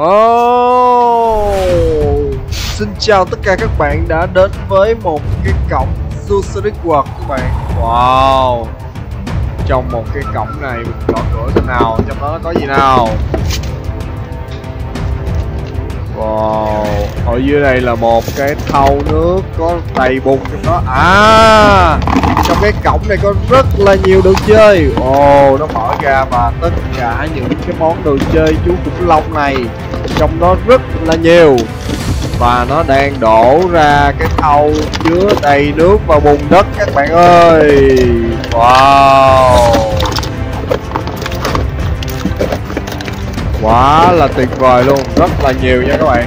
Oh, xin chào tất cả các bạn đã đến với một cái cổng Suicide World các bạn. Wow! Trong một cái cổng này mình có cửa thế nào, trong đó nó có gì nào? Wow. Ở dưới đây là một cái thau nước có đầy bùn trong đó. À Trong cái cổng này có rất là nhiều đồ chơi. Ồ oh, nó mở ra và tất cả những cái món đồ chơi chú khủng long này Trong đó rất là nhiều. Và nó đang đổ ra cái thau chứa đầy nước và bùn đất các bạn ơi. Wow. Quá là tuyệt vời luôn rất là nhiều nha các bạn.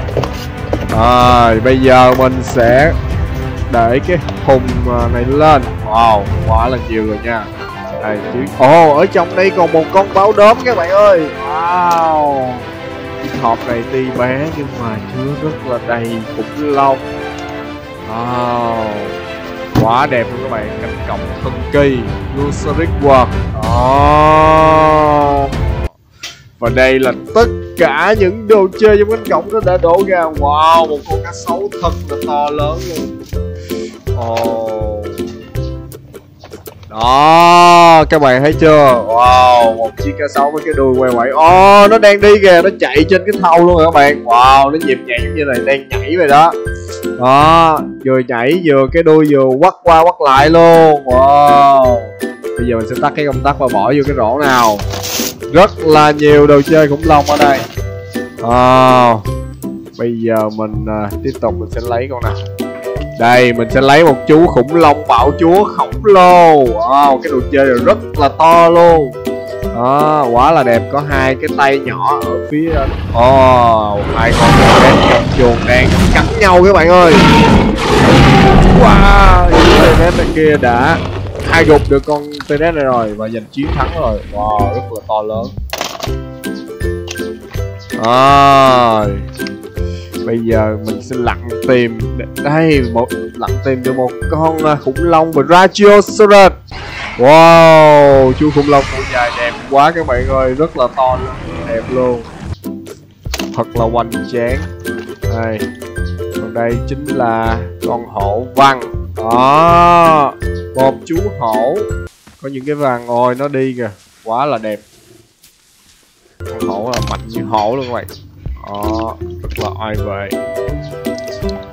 Rồi bây giờ mình sẽ để cái hùng à, này lên. Wow quá là nhiều rồi nha. Đây chứ ồ oh, ở trong đây còn một con báo đốm các bạn ơi. Wow. Cái hộp này tuy bé nhưng mà chứa rất là đầy khủng long. Wow. Quá đẹp luôn các bạn cánh cổng thần kỳ Luceric World. Oh và đây là tất cả những đồ chơi trong cánh cổng nó đã đổ ra. Wow, một con cá sấu thật là to lớn luôn. Oh. Đó, các bạn thấy chưa? Wow, một chiếc cá sấu với cái đuôi quay quậy Oh, nó đang đi kìa, nó chạy trên cái thau luôn rồi các bạn? Wow, nó nhịp nhảy như này, đang nhảy vậy đó. Đó, vừa nhảy vừa cái đuôi vừa quắt qua quắt lại luôn. Wow. Bây giờ mình sẽ tắt cái công tắc và bỏ vô cái rổ nào. Rất là nhiều đồ chơi khủng long ở đây. À, bây giờ mình à, tiếp tục mình sẽ lấy con nào. Đây mình sẽ lấy một chú khủng long bạo chúa khổng lồ. Wow, cái đồ chơi này rất là to luôn. À, quá là đẹp. Có hai cái tay nhỏ ở phía oh, hai con đen trong chuồng đang cắn nhau các bạn ơi. Wow cái này kia đã hai gục được con TNS này rồi và giành chiến thắng rồi. Wow, rất là to lớn. Rồi. Bây giờ mình sẽ lặn tìm. Đây, một, lặn tìm được một con à, khủng long brachiosaurus wow, chú khủng long cũng dài đẹp quá các bạn ơi. Rất là to lớn, đẹp luôn. Thật là hoành tráng. Đây. Còn đây chính là con hổ văn đó một chú hổ. Có những cái vàng ôi nó đi kìa. Quá là đẹp. Con hổ là mạnh như hổ luôn các bạn. Đó rất là oai vệ.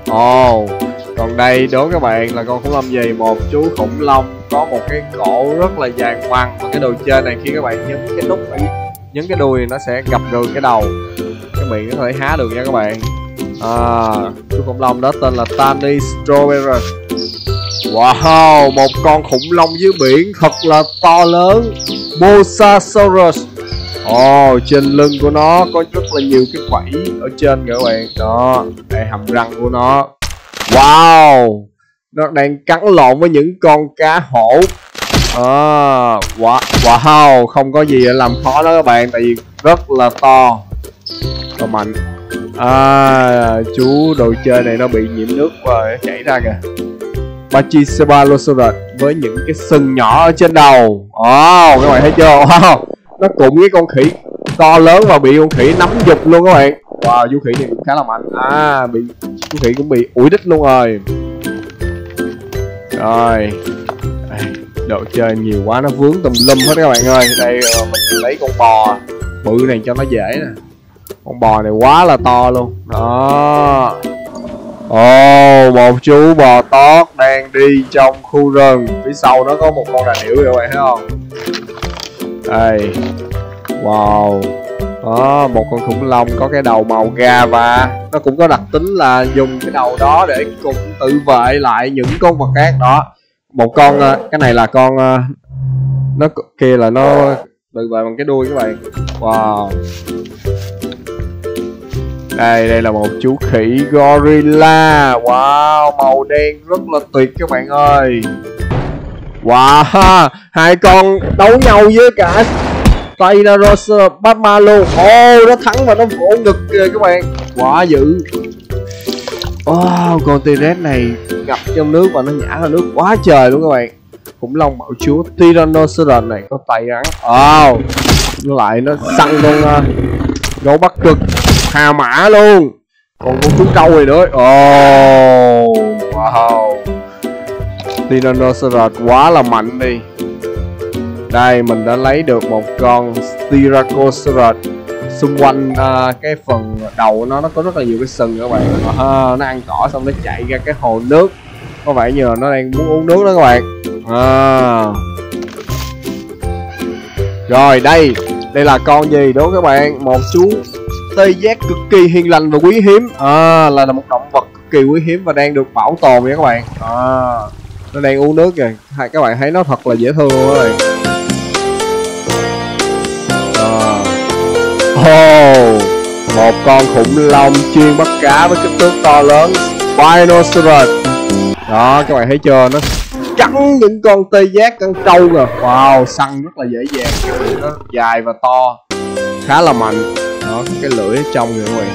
Ồ oh, còn đây đố các bạn là con khủng long gì? Một chú khủng long có một cái cổ rất là dài ngoằng và cái đồ chơi này. Khi các bạn nhấn cái nút nhấn cái đuôi nó sẽ gặp được cái đầu. Cái miệng có thể há được nha các bạn. À chú khủng long đó tên là Tiny Strawberry Wow, một con khủng long dưới biển thật là to lớn. Mosasaurus. Ồ, oh, trên lưng của nó có rất là nhiều cái quẩy ở trên các bạn. Đó, đây hàm răng của nó. Wow, nó đang cắn lộn với những con cá hổ. À, wow, wow, không có gì để làm khó nó các bạn Tại vì rất là to. Và mạnh. À, chú đồ chơi này nó bị nhiễm nước và chảy ra kìa. Pachycephalosaurus với những cái sừng nhỏ ở trên đầu. Oh, các bạn thấy chưa? Wow nó cũng với con khỉ to lớn và bị con khỉ nắm giục luôn các bạn. Wow du khỉ này cũng khá là mạnh. À bị du khỉ cũng bị ủi đích luôn rồi. Rồi. Đồ chơi nhiều quá nó vướng tùm lum hết các bạn ơi. Đây ờ, mình lấy con bò bự này cho nó dễ nè. Con bò này quá là to luôn. Đó. Ồ, oh, một chú bò tót đang đi trong khu rừng. Phía sau nó có một con đà điểu các bạn thấy không? Đây. Wow. Đó, một con khủng long có cái đầu màu gà và nó cũng có đặc tính là dùng cái đầu đó để cùng tự vệ lại những con vật khác. Đó. Một con, à, cái này là con à, Nó kia là nó tự vệ bằng cái đuôi các bạn. Wow đây đây là một chú khỉ gorilla. Wow màu đen rất là tuyệt các bạn ơi. Wow hai con đấu nhau với cả Tyrannosaurus Batman luôn oh, nó thắng và nó vỗ ngực kìa các bạn. Quá dữ. Wow con T-Rex này ngập trong nước và nó nhả ra nước quá trời luôn các bạn. Khủng long bạo chúa Tyrannosaurus này có tay rắn. Oh, nó lại nó săn con uh, gấu bắc cực hà mã luôn. Còn con chú câu này nữa. Oh wow. Tyrannosaurus quá là mạnh đi. Đây mình đã lấy được một con Styracosaurus xung quanh uh, cái phần đầu nó nó có rất là nhiều cái sừng các bạn. Uh, nó ăn cỏ xong nó chạy ra cái hồ nước. Có vẻ như là nó đang muốn uống nước đó các bạn. À. rồi đây. Đây là con gì đó các bạn? Một chú tê giác cực kỳ hiền lành và quý hiếm. À, là là một động vật cực kỳ quý hiếm và đang được bảo tồn nha các bạn. À, nó đang uống nước kìa hai các bạn thấy nó thật là dễ thương luôn các bạn. Oh, một con khủng long chuyên bắt cá với kích thước to lớn Spinosaurus Đó các bạn thấy chưa? Nó cắn những con tê giác con trâu rồi Wow săn rất là dễ dàng. Nó dài và to khá là mạnh có cái lưỡi ở trong rồi các bạn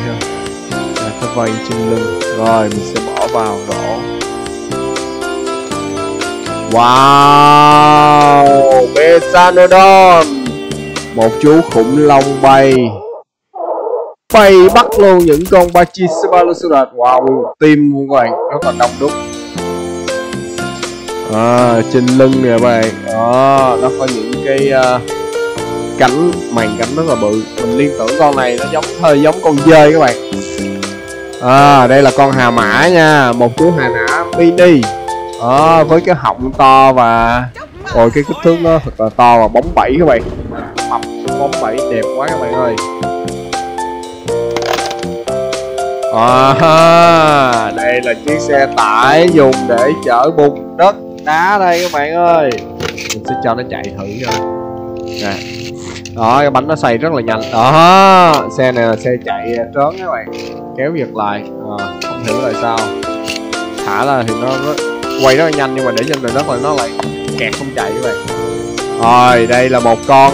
Là cái vây trên lưng. Rồi mình sẽ bỏ vào đổ. Wow Mesanodon. Một chú khủng long bay. Bay bắt luôn những con Pachycephalosaurus wow tim luôn các bạn rất là đông đúc. À, trên lưng nè các bạn. Đó nó có những cái uh, cánh màn cánh rất là bự. Mình liên tưởng con này nó giống hơi giống con dơi các bạn. À đây là con hà mã nha một chú hà mã mini. À, với cái họng to và rồi cái kích thước nó thật là to và bóng bẩy các bạn. Mập bóng bẩy đẹp quá các bạn ơi. À, đây là chiếc xe tải dùng để chở bùn đất đá đây các bạn ơi. Mình sẽ cho nó chạy thử cho. Nè đó cái bánh nó xoay rất là nhanh. Đó xe này là xe chạy trớn các bạn. Kéo giật lại. À, không hiểu tại sao. Thả là thì nó rất, quay rất là nhanh nhưng mà để trên nền đất là nó lại kẹt không chạy các bạn. Rồi đây là một con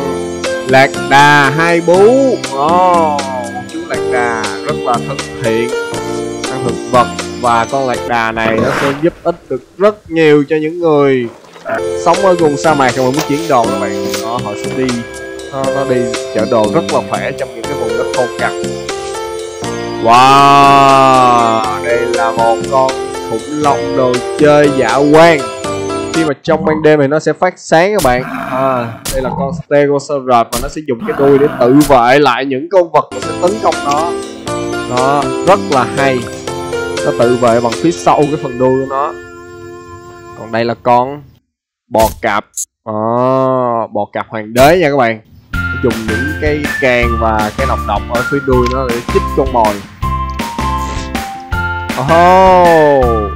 lạc đà hai bú. Oh, chú lạc đà rất là thân thiện ăn thực vật. Và con lạc đà này nó sẽ giúp ích được rất nhiều cho những người sống ở vùng sa mạc và muốn chuyển đồ các bạn. Đó, họ sẽ đi nó, nó đi chở đồ rất là khỏe trong những cái vùng đất khô cằn. Wow đây là một con khủng long đồ chơi dạ quan khi mà trong ban đêm thì nó sẽ phát sáng các bạn. À, đây là con stegosaurus và nó sẽ dùng cái đuôi để tự vệ lại những con vật nó sẽ tấn công nó. Nó rất là hay. Nó tự vệ bằng phía sau cái phần đuôi của nó. Còn đây là con bò cạp. À, bò cạp hoàng đế nha các bạn dùng những cái càng và cái nọc độc ở phía đuôi nó để chích con mồi. Oh,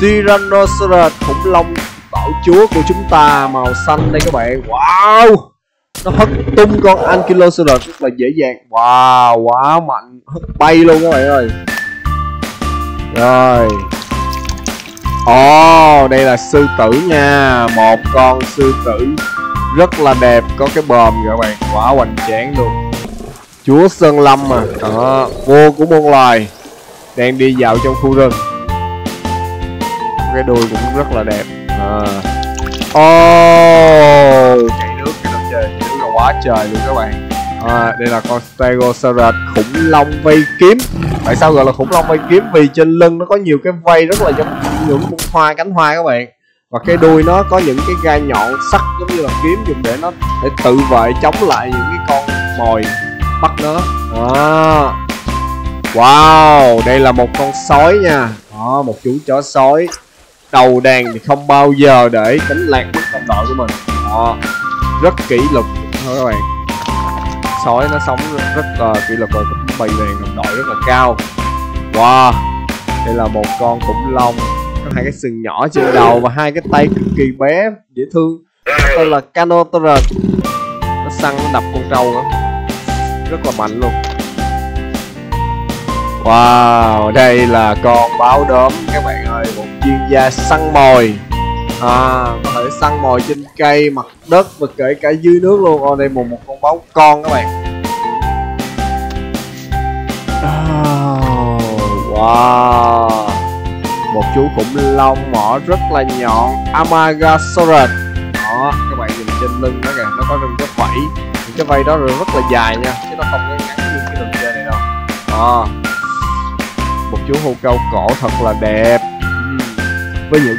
Tyrannosaurus khủng long bảo chúa của chúng ta màu xanh đây các bạn. Wow! Nó hất tung con Ankylosaurus rất là dễ dàng. Wow quá mạnh. Hất bay luôn các bạn ơi. Rồi. Ồ, oh, đây là sư tử nha. Một con sư tử. Rất là đẹp, có cái bờm các bạn. Quá hoành tráng luôn. Chúa Sơn Lâm mà. Đó, vua của muôn loài. Đang đi dạo trong khu rừng. Cái đuôi cũng rất là đẹp. À. oh, chạy nước cái đồ chạy nước là quá trời luôn các bạn. À, đây là con stegosaurus khủng long vây kiếm. Tại sao gọi là khủng long vây kiếm? Vì trên lưng nó có nhiều cái vây rất là giống những bông hoa cánh hoa các bạn và cái đuôi nó có những cái gai nhọn sắc giống như là kiếm dùng để nó để tự vệ chống lại những cái con mồi bắt nó. Đó. Wow đây là một con sói nha. Đó một chú chó sói. Đầu đàn thì không bao giờ để đánh lạc mất đồng đội của mình. Đó. Rất kỷ luật thôi các bạn. Sói nó sống rất, rất uh, kỷ luật rồi bày đàn đồng đội rất là cao. Wow đây là một con khủng long có hai cái sừng nhỏ trên đầu và hai cái tay cực kỳ bé dễ thương. Tên là Canotaurus nó săn nó đập con trâu đó rất là mạnh luôn. Wow, đây là con báo đốm các bạn ơi. Một chuyên gia săn mồi. À, Có thể săn mồi trên cây, mặt đất và kể cả dưới nước luôn. Ở đây một, một con báo con các bạn. Wow. Một chú khủng long mỏ rất là nhọn Amagasaurus. Đó, các bạn nhìn trên lưng nó kìa Nó có rừng cái phẩy Những cái vây đó rồi rất là dài nha Chứ nó không có ngắn như cái đường chơi này đâu. Đó. Một chú hươu cao cổ thật là đẹp. Với những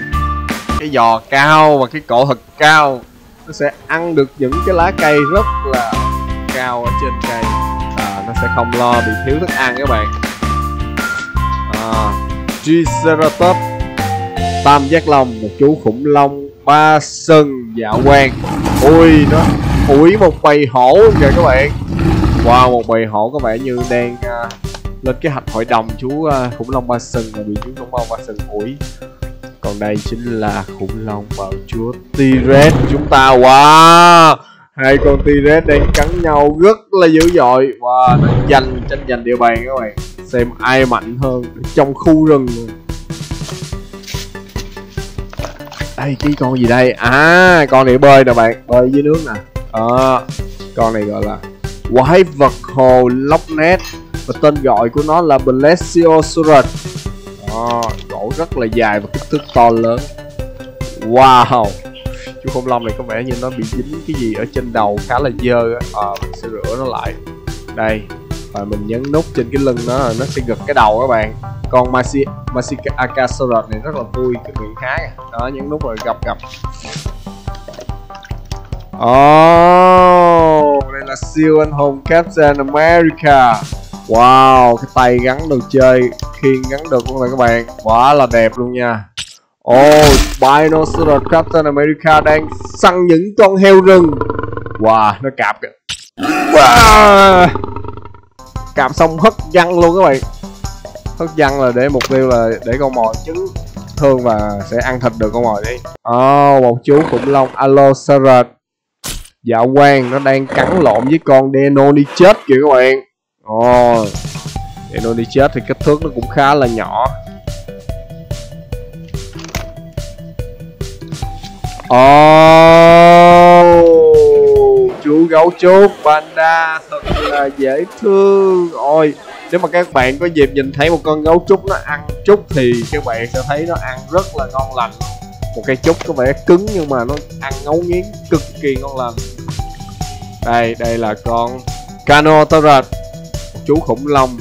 cái giò cao và cái cổ thật cao nó sẽ ăn được những cái lá cây rất là cao ở trên cây. À, nó sẽ không lo bị thiếu thức ăn các bạn. Triceratops tam giác long một chú khủng long ba sừng dạ quang ui nó ủi một bầy hổ kìa các bạn. Wow một bầy hổ có vẻ như đang uh, lên cái hạch hội đồng chú uh, khủng long ba sừng và bị chú khủng long ba sừng ủi. Còn đây chính là khủng long bạo chúa T-Rex chúng ta. Wow! Hai con T-Rex đang cắn nhau rất là dữ dội. Wow nó giành tranh giành địa bàn các bạn. Xem ai mạnh hơn trong khu rừng. Đây cái con gì đây? À con này bơi nè bạn. Bơi dưới nước nè. À, con này gọi là quái vật hồ Loch Ness. Và tên gọi của nó là Blesiosaurus à, gỗ rất là dài và kích thước to lớn. Wow chú khủng long này có vẻ như nó bị dính cái gì ở trên đầu khá là dơ á. À, mình sẽ rửa nó lại. Đây và mình nhấn nút trên cái lưng nó nó sẽ gật cái đầu các bạn. Con Masi Masikasaurus này rất là vui cái miệng khá đó nhấn nút rồi gặp gặp Oh, đây là siêu anh hùng Captain America. Wow, cái tay gắn đồ chơi khiên gắn được luôn này các bạn. Quá là đẹp luôn nha. Oh, Binosaurus Captain America đang săn những con heo rừng. Wow, nó cạp kìa. Wow. Cạp xong hất văng luôn các bạn. Hất văng là để mục tiêu là để con mồi trứng thương và sẽ ăn thịt được con mồi đi. Oh, một chú khủng long Allosaurus Dạ quang nó đang cắn lộn với con Denoni chết kìa các bạn. Ồ oh, Denoni chết thì kích thước nó cũng khá là nhỏ. Oh, chú gấu trúc panda thật là dễ thương. Ôi nếu mà các bạn có dịp nhìn thấy một con gấu trúc nó ăn trúc thì các bạn sẽ thấy nó ăn rất là ngon lành. Một cây trúc có vẻ cứng nhưng mà nó ăn ngấu nghiến cực kỳ ngon lành. Đây đây là con cano một chú khủng long.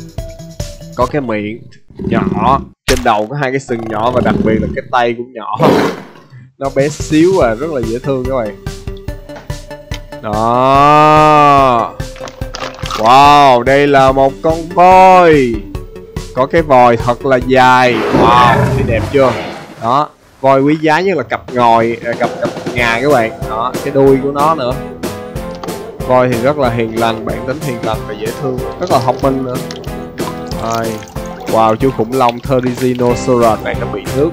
Có cái miệng nhỏ trên đầu có hai cái sừng nhỏ và đặc biệt là cái tay cũng nhỏ nó bé xíu và rất là dễ thương các bạn. Đó. Wow đây là một con voi. Có cái vòi thật là dài. Wow thì đẹp chưa? Đó voi quý giá nhất là cặp ngồi, à, cặp cặp ngà các bạn. Đó cái đuôi của nó nữa. Voi thì rất là hiền lành bản tính hiền lành và dễ thương rất là thông minh nữa. Rồi. Wow chú khủng long Therizinosaurus này nó bị nước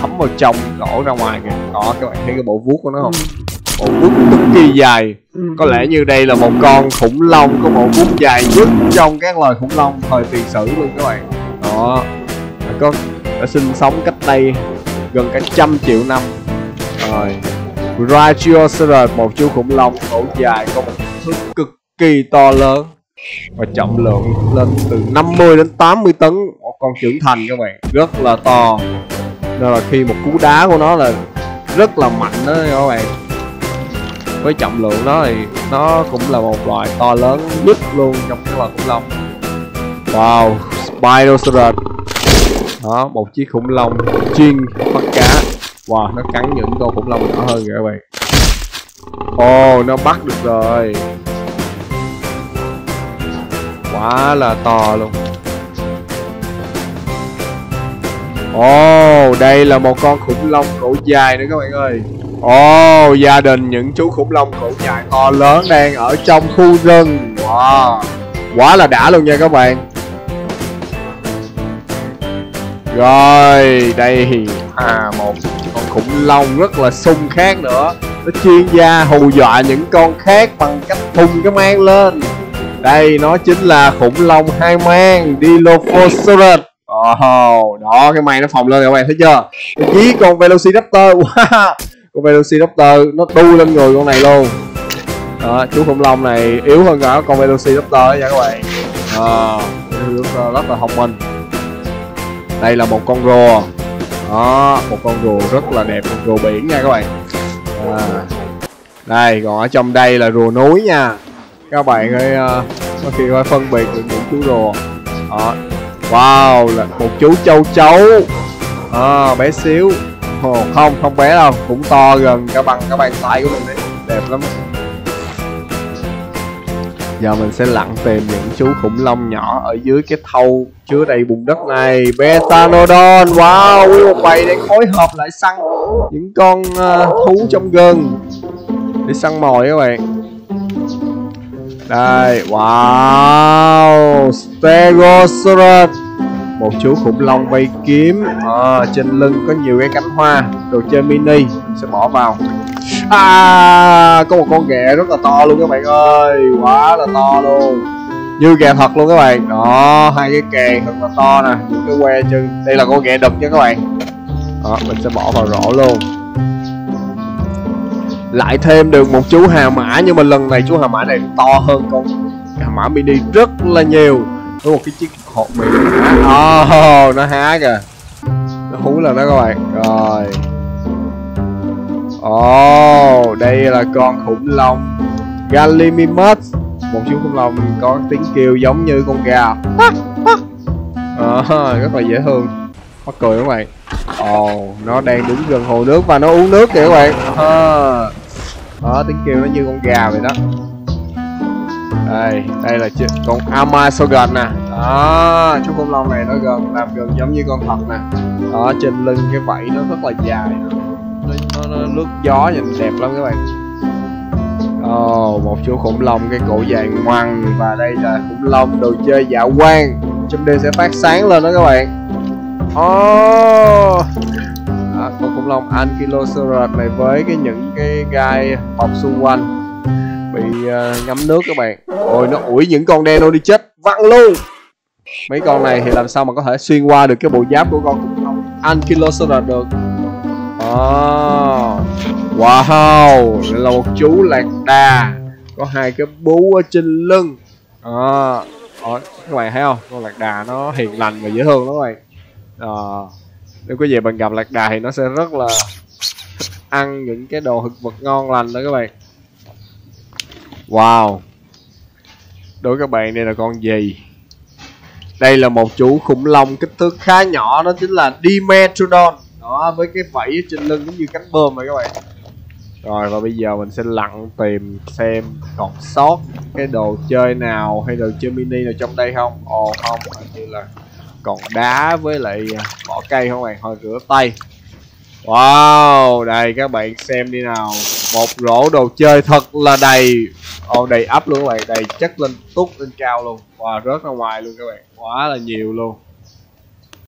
thấm vào trong đổ ra ngoài kìa. Đó các bạn thấy cái bộ vuốt của nó không? Bộ vuốt cực kỳ dài có lẽ như đây là một con khủng long có bộ vuốt dài nhất trong các loài khủng long thời tiền sử luôn các bạn. Đó. Có đã sinh sống cách đây gần cả trăm triệu năm. Rồi. Brachiosaurus một chú khủng long cổ dài có một thước cực kỳ to lớn và trọng lượng lên từ 50 đến 80 tấn. Một con trưởng thành các bạn. Rất là to nên là khi một cú đá của nó là rất là mạnh đó các bạn. Với trọng lượng nó thì nó cũng là một loài to lớn nhất luôn trong các loài khủng long. Wow Spinosaurus đó một chiếc khủng long chuyên bắt cá. Wow nó cắn những con khủng long nhỏ hơn kìa các bạn. Ồ oh, nó bắt được rồi. Quá là to luôn. Ồ oh, đây là một con khủng long cổ dài nữa các bạn ơi. Ồ oh, gia đình những chú khủng long cổ dài to lớn đang ở trong khu rừng. Wow quá là đã luôn nha các bạn. Rồi đây à một con khủng long rất là sung khác nữa. Nó chuyên gia hù dọa những con khác bằng cách thùng cái mang lên. Đây nó chính là khủng long hai mang Dilophosaurus oh, đó cái mày nó phồng lên các bạn thấy chưa? Cái chí con Velociraptor wow. con Velociraptor nó đu lên người con này luôn. Đó chú khủng long này yếu hơn cả con Velociraptor nha các bạn. À, rất là thông minh. Đây là một con rùa. Đó một con rùa rất là đẹp con rùa biển nha các bạn. À. đây còn ở trong đây là rùa núi nha. Các bạn ơi uh, có khi phải phân biệt được những chú rùa. Đó wow là một chú châu chấu. À, bé xíu. Ồ, không không bé đâu. Cũng to gần cả bằng cái bàn tay của mình đấy. Đẹp lắm. Giờ mình sẽ lặn tìm những chú khủng long nhỏ ở dưới cái thau chứa đầy bùn đất này. Betanodon wow nguyên một bầy đang phối hợp lại săn những con uh, thú trong rừng để săn mồi các bạn đây wow stegosaurus. Một chú khủng long vây kiếm. À, trên lưng có nhiều cái cánh hoa đồ chơi mini. Mình sẽ bỏ vào. À có một con ghẹ rất là to luôn các bạn ơi. Quá là to luôn. Như ghẹ thật luôn các bạn. Đó hai cái kè thật là to nè. Những cái que chân đây là con ghẹ đực nha các bạn. Đó mình sẽ bỏ vào rổ luôn lại thêm được một chú hà mã nhưng mà lần này chú hà mã này to hơn con hà mã mini rất là nhiều. Với một cái chiếc hộp miệng há. Oh, nó há kìa. Nó hú lên đó các bạn. Rồi. Ồ oh, đây là con khủng long Gallimimus một chú khủng long có tiếng kêu giống như con gà. À, rất là dễ thương. Mắc cười các bạn. Ồ oh, nó đang đứng gần hồ nước và nó uống nước kìa các bạn. À, đó tiếng kêu nó như con gà vậy đó. Đây đây là con Amazon nè. Đó chú khủng long này nó gần làm gần giống như con thật nè. Đó trên lưng cái vảy nó rất là dài. Nó, nó, nó lướt gió nhìn đẹp lắm các bạn. Oh, một chú khủng long cái cổ dài ngoằn và đây là khủng long đồ chơi dạ quang trong đêm sẽ phát sáng lên đó các bạn. Oh à, con khủng long Ankylosaurus này với cái những cái gai bọc xung quanh bị ờ, uh, ngấm nước các bạn. Ôi nó ủi những con đen đi chết. Văng luôn. Mấy con này thì làm sao mà có thể xuyên qua được cái bộ giáp của con khủng long? Ankylosaurus được. Oh. wow đây là một chú lạc đà. Có hai cái bú ở trên lưng. Ờ. À, đó, các bạn thấy không? Con lạc đà nó hiền lành và dễ thương đó các bạn. À, nếu có gì bạn gặp lạc đà thì nó sẽ rất là ăn những cái đồ thực vật ngon lành đó các bạn. Wow. Đối với các bạn đây là con gì? Đây là một chú khủng long kích thước khá nhỏ, đó chính là Dimetrodon. Đó, với cái vảy trên lưng giống như cánh bơm vậy các bạn. Rồi, và bây giờ mình sẽ lặn tìm xem còn sót cái đồ chơi nào hay đồ chơi mini nào trong đây không? Ồ, không, hình như là còn đá với lại à, vỏ cây không bạn? Thôi, rửa tay. Wow, đây, các bạn xem đi nào. Một rổ đồ chơi thật là đầy ồ đầy ấp luôn các bạn. Đầy chất lên tút lên cao luôn. Wow, rớt ra ngoài luôn các bạn. Quá là nhiều luôn.